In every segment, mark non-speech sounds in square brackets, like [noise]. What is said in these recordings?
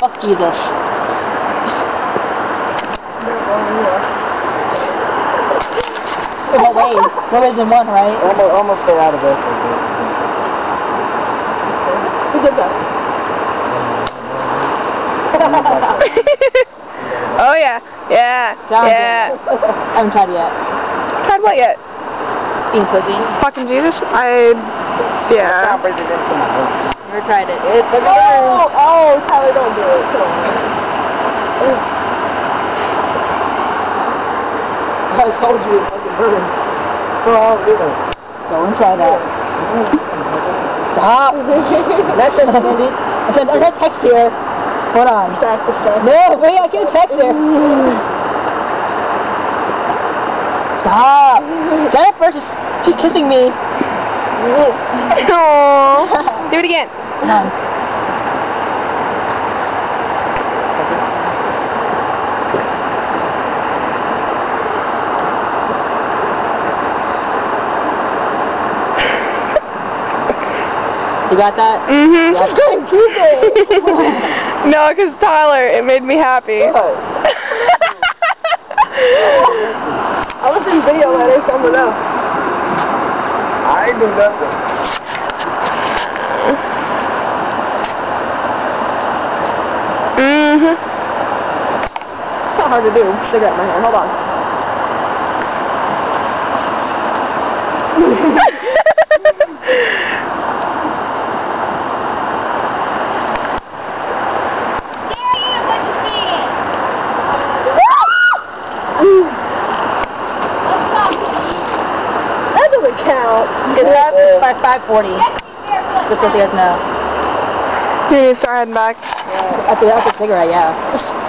Fuck Jesus. Oh, wait. No ways in one, right? Almost, almost stay out of this. Who did that? [laughs] oh yeah, yeah, Sounds yeah. I haven't tried yet. Tried what yet? Eating pussy. Fucking Jesus. I. Yeah. Stop breathing into my room. Never tried it. It's Oh, oh, Tyler, don't do it. Come on. I told you it fucking burn. For really? Go and try that. Stop. [laughs] That's just Cindy. I said, I got text here. Hold on. Back to stuff. No, wait, I can't text her. Stop. [laughs] Jennifer, she's, she's kissing me. [laughs] Aww. Do it again. Come on. You got that? Mm-hmm. Yeah. Keep it. no, because Tyler, it made me happy. [laughs] I was in video letter, someone else. I ain't do nothing. Mm-hmm. It's hard to do. Cigarette in my hand. Hold on. That doesn't count. It left by 540. Just so you guys know. Do you need to start heading back? Yeah. After, after cigarette, yeah.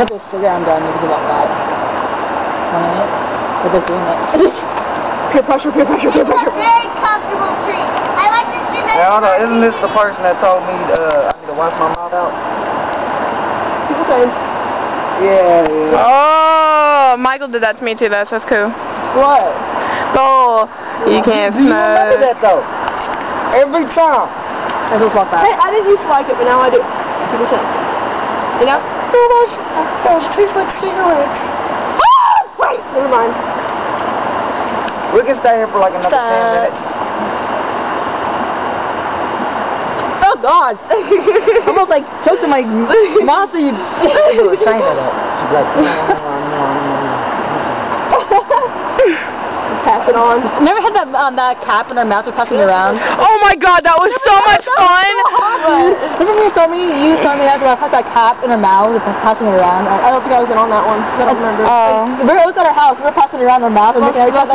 After cigarette, I'm done. Maybe about five. One minute. We're just doing it. Peer pressure, peer pressure, peer pressure. very comfortable street. I like this i don't know, Isn't this the person that told me uh, I need to wash my mouth out? People change. Yeah, yeah. Oh, Michael did that to me too. That's that's cool. What? Oh, you can't Do you remember smoke. that though? Every time. Let's just walk Hey. I didn't used to like it, but now I do. People change. You know? Those, those taste like cigarettes. Oh, wait, never mind. We can stay here for like another Suck. 10 minutes. Oh God! Almost like choked in my [laughs] mouth. You. They do a chain of that. She's like, [laughs] it on. Never had that um, that cap in our mouth we're passing around. Oh my God, that was so much fun. Remember you told me you told me that we had that cap in our mouth we're passing it around. I don't think I was in on that one. I don't remember. Oh. We were always at our house. We were passing it around our mouth and looking at each other.